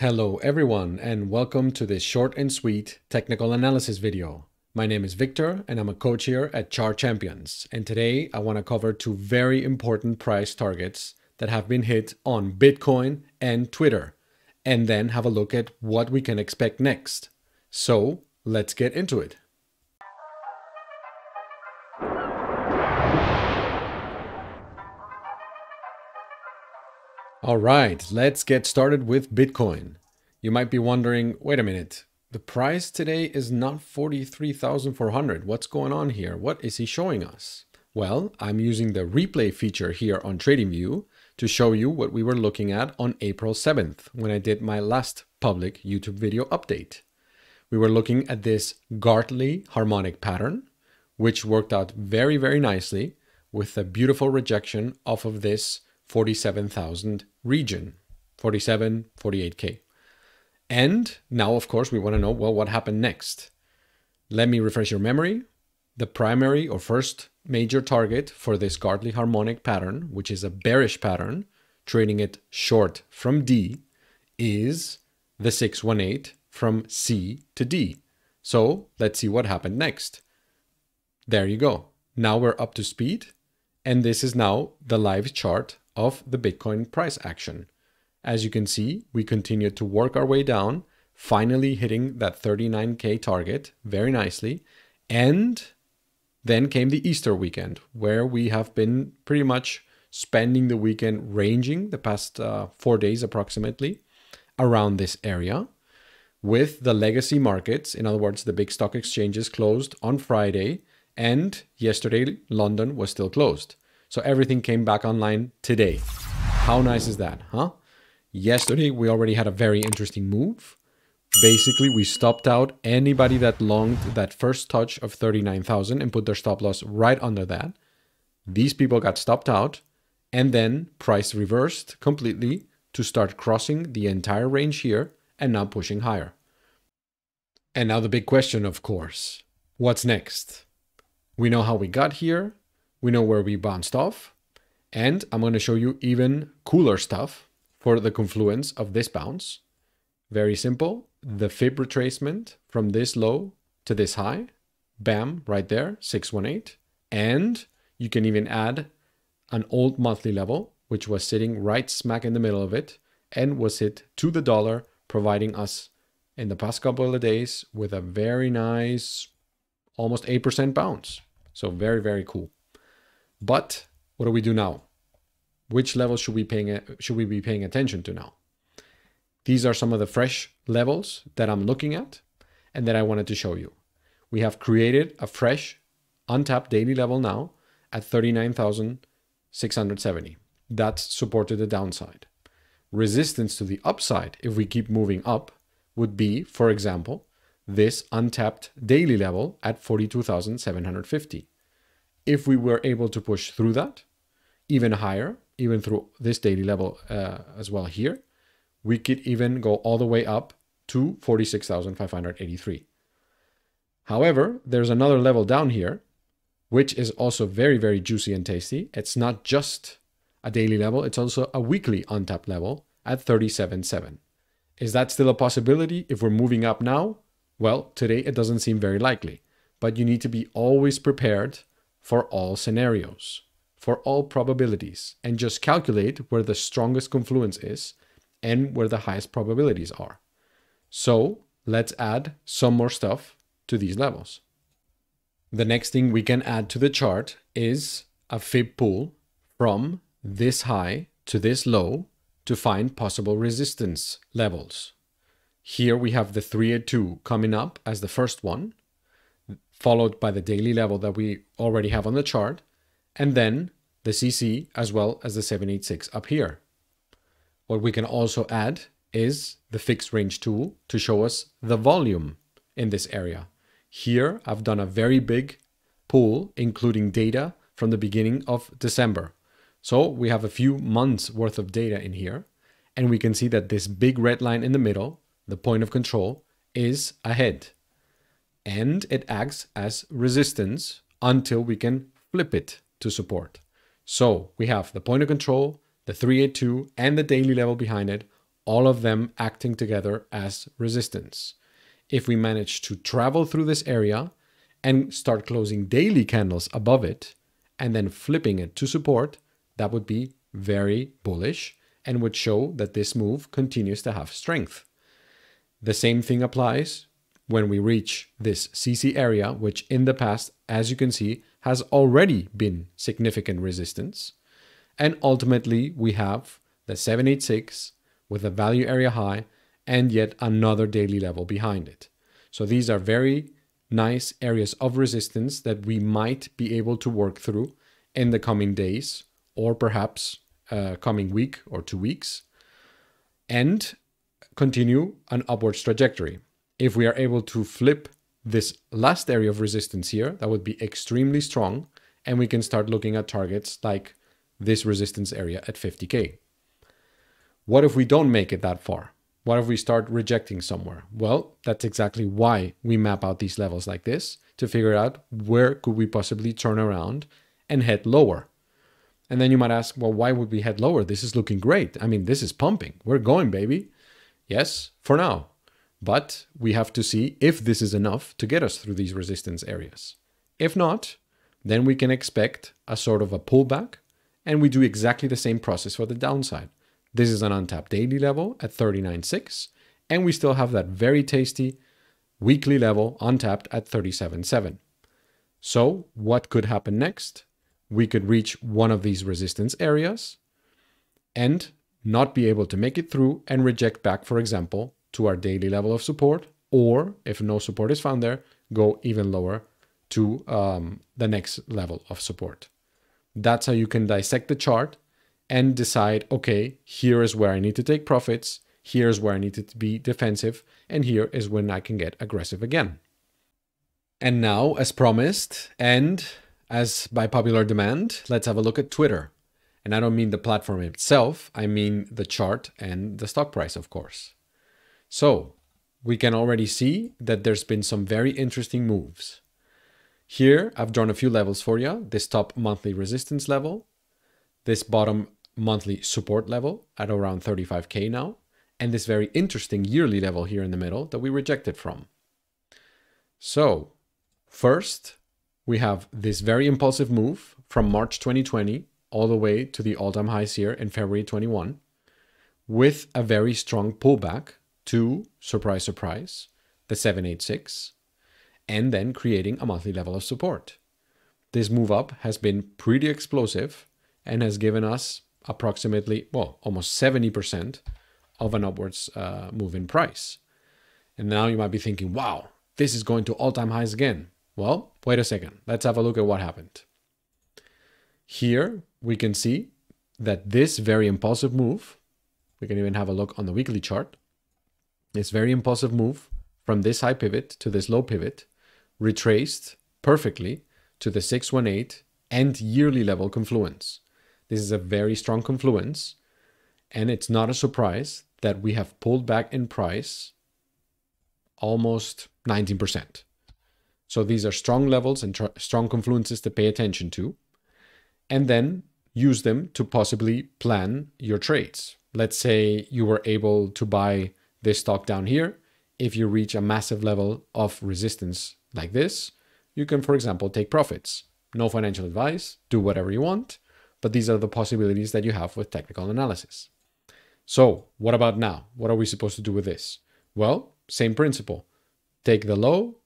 Hello everyone and welcome to this short and sweet technical analysis video. My name is Victor and I'm a coach here at Chart Champions and today I want to cover two very important price targets that have been hit on Bitcoin and Twitter and then have a look at what we can expect next. So let's get into it. All right, let's get started with Bitcoin. You might be wondering, wait a minute, the price today is not 43,400. What's going on here? What is he showing us? Well, I'm using the replay feature here on TradingView to show you what we were looking at on April 7th when I did my last public YouTube video update. We were looking at this Gartley harmonic pattern, which worked out very, very nicely with a beautiful rejection off of this 47,000 region, 47, 48K. And now, of course, we want to know, well, what happened next? Let me refresh your memory. The primary or first major target for this Gartley harmonic pattern, which is a bearish pattern, trading it short from D, is the 618 from C to D. So let's see what happened next. There you go. Now we're up to speed. And this is now the live chart of the Bitcoin price action. As you can see, we continued to work our way down, finally hitting that 39K target very nicely. And then came the Easter weekend, where we have been pretty much spending the weekend ranging the past uh, four days approximately around this area with the legacy markets. In other words, the big stock exchanges closed on Friday, and yesterday London was still closed. So everything came back online today. How nice is that, huh? Yesterday, we already had a very interesting move. Basically, we stopped out anybody that longed that first touch of 39,000 and put their stop loss right under that. These people got stopped out and then price reversed completely to start crossing the entire range here and now pushing higher. And now the big question, of course, what's next? We know how we got here. We know where we bounced off. And I'm going to show you even cooler stuff for the confluence of this bounce. Very simple. The fib retracement from this low to this high. Bam, right there, 618. And you can even add an old monthly level, which was sitting right smack in the middle of it and was hit to the dollar, providing us in the past couple of days with a very nice, almost 8% bounce. So very, very cool. But what do we do now? Which levels should we paying should we be paying attention to now? These are some of the fresh levels that I'm looking at and that I wanted to show you. We have created a fresh untapped daily level now at 39,670. That's supported the downside. Resistance to the upside, if we keep moving up, would be, for example, this untapped daily level at 42,750 if we were able to push through that even higher, even through this daily level uh, as well here, we could even go all the way up to 46,583. However, there's another level down here, which is also very, very juicy and tasty. It's not just a daily level, it's also a weekly untapped level at 37.7. Is that still a possibility if we're moving up now? Well, today it doesn't seem very likely, but you need to be always prepared for all scenarios, for all probabilities, and just calculate where the strongest confluence is and where the highest probabilities are. So let's add some more stuff to these levels. The next thing we can add to the chart is a fib pool from this high to this low to find possible resistance levels. Here we have the 382 coming up as the first one, followed by the daily level that we already have on the chart, and then the CC as well as the 786 up here. What we can also add is the fixed range tool to show us the volume in this area. Here I've done a very big pool including data from the beginning of December. So we have a few months worth of data in here and we can see that this big red line in the middle, the point of control, is ahead and it acts as resistance until we can flip it to support. So we have the point of control, the 382 and the daily level behind it all of them acting together as resistance. If we manage to travel through this area and start closing daily candles above it and then flipping it to support, that would be very bullish and would show that this move continues to have strength. The same thing applies when we reach this CC area, which in the past, as you can see, has already been significant resistance. And ultimately, we have the 786 with a value area high and yet another daily level behind it. So these are very nice areas of resistance that we might be able to work through in the coming days or perhaps uh, coming week or two weeks and continue an upwards trajectory. If we are able to flip this last area of resistance here, that would be extremely strong and we can start looking at targets like this resistance area at 50k. What if we don't make it that far? What if we start rejecting somewhere? Well, that's exactly why we map out these levels like this to figure out where could we possibly turn around and head lower. And then you might ask, well, why would we head lower? This is looking great. I mean, this is pumping. We're going, baby. Yes, for now. But we have to see if this is enough to get us through these resistance areas. If not, then we can expect a sort of a pullback and we do exactly the same process for the downside. This is an untapped daily level at 39.6, and we still have that very tasty weekly level untapped at 37.7. So what could happen next? We could reach one of these resistance areas and not be able to make it through and reject back, for example, to our daily level of support, or if no support is found there, go even lower to um, the next level of support. That's how you can dissect the chart and decide, okay, here is where I need to take profits, here's where I need to be defensive, and here is when I can get aggressive again. And now, as promised, and as by popular demand, let's have a look at Twitter. And I don't mean the platform itself, I mean the chart and the stock price, of course. So, we can already see that there's been some very interesting moves. Here, I've drawn a few levels for you. This top monthly resistance level, this bottom monthly support level at around 35K now, and this very interesting yearly level here in the middle that we rejected from. So first, we have this very impulsive move from March 2020 all the way to the all-time highs here in February 21 with a very strong pullback to, surprise, surprise, the 786 and then creating a monthly level of support. This move up has been pretty explosive and has given us approximately, well, almost 70% of an upwards uh, move in price. And now you might be thinking, wow, this is going to all time highs again. Well, wait a second. Let's have a look at what happened. Here we can see that this very impulsive move, we can even have a look on the weekly chart, this very impulsive move from this high pivot to this low pivot retraced perfectly to the 618 and yearly level confluence. This is a very strong confluence, and it's not a surprise that we have pulled back in price almost 19%. So these are strong levels and strong confluences to pay attention to, and then use them to possibly plan your trades. Let's say you were able to buy this stock down here. If you reach a massive level of resistance like this, you can, for example, take profits. No financial advice, do whatever you want, but these are the possibilities that you have with technical analysis. So, what about now? What are we supposed to do with this? Well, same principle. Take the low,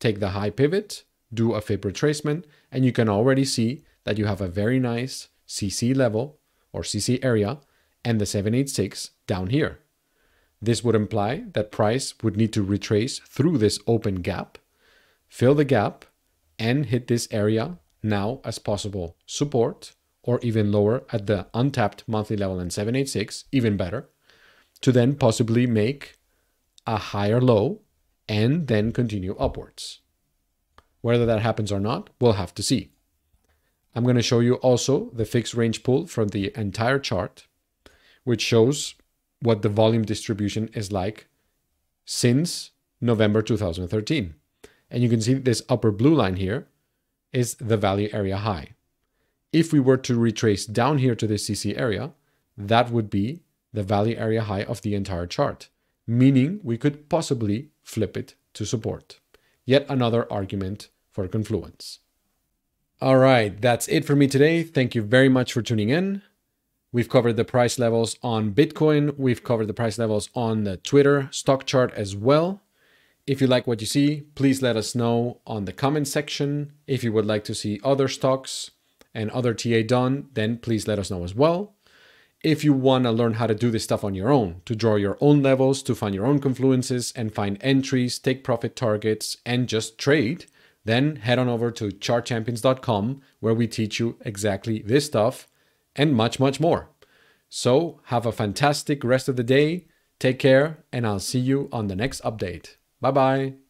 take the high pivot, do a fib retracement, and you can already see that you have a very nice CC level or CC area and the 786 down here. This would imply that price would need to retrace through this open gap fill the gap and hit this area now as possible support or even lower at the untapped monthly level in 786, even better, to then possibly make a higher low and then continue upwards. Whether that happens or not, we'll have to see. I'm going to show you also the fixed range pull from the entire chart, which shows what the volume distribution is like since November 2013. And you can see this upper blue line here is the value area high. If we were to retrace down here to the CC area, that would be the value area high of the entire chart, meaning we could possibly flip it to support. Yet another argument for confluence. All right, that's it for me today. Thank you very much for tuning in. We've covered the price levels on Bitcoin. We've covered the price levels on the Twitter stock chart as well. If you like what you see, please let us know on the comment section. If you would like to see other stocks and other TA done, then please let us know as well. If you want to learn how to do this stuff on your own, to draw your own levels, to find your own confluences and find entries, take profit targets, and just trade, then head on over to chartchampions.com where we teach you exactly this stuff and much, much more. So, have a fantastic rest of the day. Take care, and I'll see you on the next update. Bye bye.